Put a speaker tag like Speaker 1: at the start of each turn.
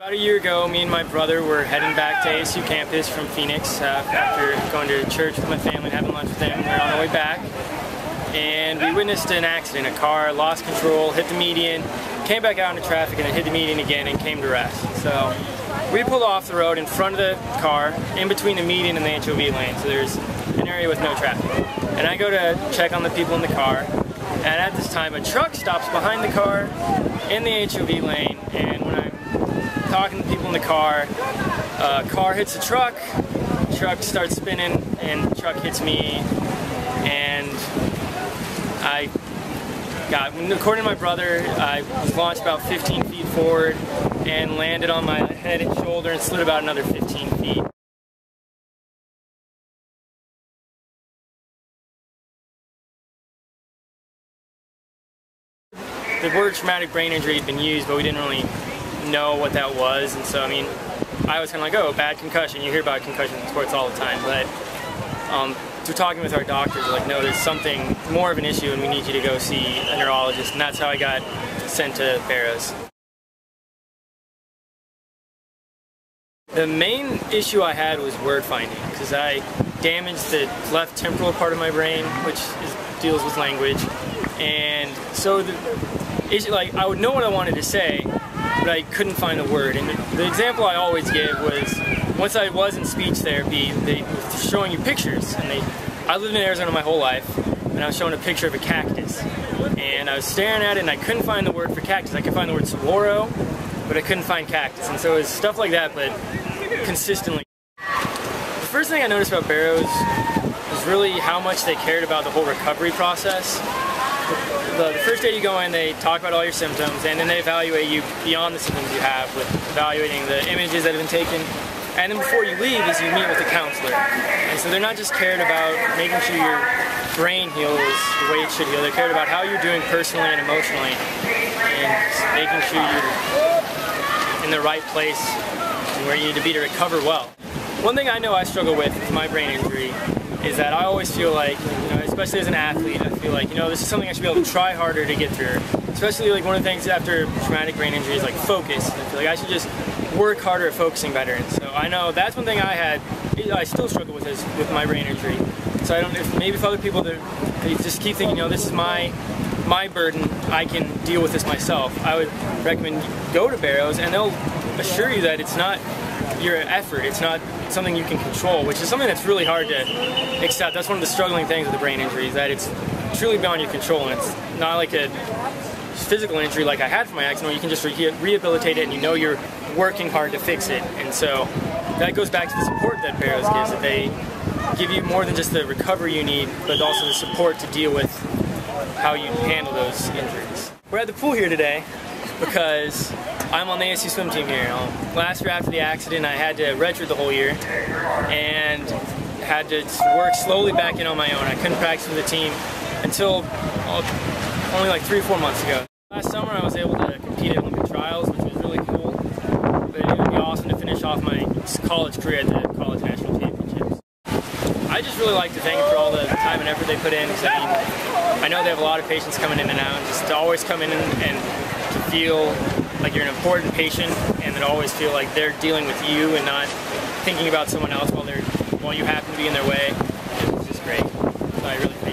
Speaker 1: About a year ago, me and my brother were heading back to ASU campus from Phoenix uh, after going to church with my family and having lunch with them. We were on our way back, and we witnessed an accident. A car lost control, hit the median, came back out into traffic, and then hit the median again and came to rest. So we pulled off the road in front of the car, in between the median and the HOV lane. So there's an area with no traffic. And I go to check on the people in the car, and at this time, a truck stops behind the car in the HOV lane, and when I'm talking to people in the car. Uh, car hits a truck, truck starts spinning, and truck hits me, and I got, according to my brother, I was launched about 15 feet forward and landed on my head and shoulder and slid about another 15 feet. The word traumatic brain injury had been used, but we didn't really know what that was, and so I mean, I was kind of like, oh, bad concussion. You hear about concussions in sports all the time, but um, through talking with our doctors, like, no, there's something more of an issue, and we need you to go see a neurologist, and that's how I got sent to Barrows. The main issue I had was word finding, because I damaged the left temporal part of my brain, which is, deals with language, and so the like, I would know what I wanted to say, but I couldn't find the word. And the, example I always give was once I was in speech therapy, they were showing you pictures, and they. I lived in Arizona my whole life, and I was showing a picture of a cactus, and I was staring at it, and I couldn't find the word for cactus. I could find the word saguaro, but I couldn't find cactus, and so it was stuff like that, but consistently. The first thing I noticed about Barrows was really how much they cared about the whole recovery process the, the, first day you go in, they talk about all your symptoms, and then they evaluate you beyond the symptoms you have with evaluating the images that have been taken. And then before you leave is you meet with a counselor. And so they're not just cared about making sure your brain heals the way it should heal, they're cared about how you're doing personally and emotionally, and making sure you're in the right place and where you need to be to recover well. One thing I know I struggle with is my brain injury is that I always feel like, you know, especially as an athlete, I feel like, you know, this is something I should be able to try harder to get through. Especially like one of the things after traumatic brain injury is like focus. I feel like I should just work harder at focusing better. And so I know that's one thing I had, I still struggle with is with my brain injury. So I don't, if maybe if other people that just keep thinking, you know, this is my my burden, I can deal with this myself. I would recommend go to Barrows and they'll assure you that it's not your effort. It's not something you can control, which is something that's really hard to accept. That's one of the struggling things with the brain injury is that it's truly beyond your control, and it's not like a physical injury like I had from my accident. You can just re rehabilitate it, and you know you're working hard to fix it. And so that goes back to the support that Barrows gives. That they give you more than just the recovery you need, but also the support to deal with how you handle those injuries. We're at the pool here today because I'm on the ASU swim team here. Um, last year after the accident, I had to redshirt the whole year and had to work slowly back in on my own. I couldn't practice with the team until uh, only like three or four months ago. Last summer, I was able to compete at Olympic trials, which was really cool. But it would be awesome to finish off my college career at the college national championships. I just really like to thank them for all the time and effort they put in. I mean, I know they have a lot of patients coming in and out. Just to always come in and, and to feel like you're an important patient and that always feel like they're dealing with you and not thinking about someone else while they're while you happen to be in their way. It's just great. So I really